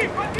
Бери, бери!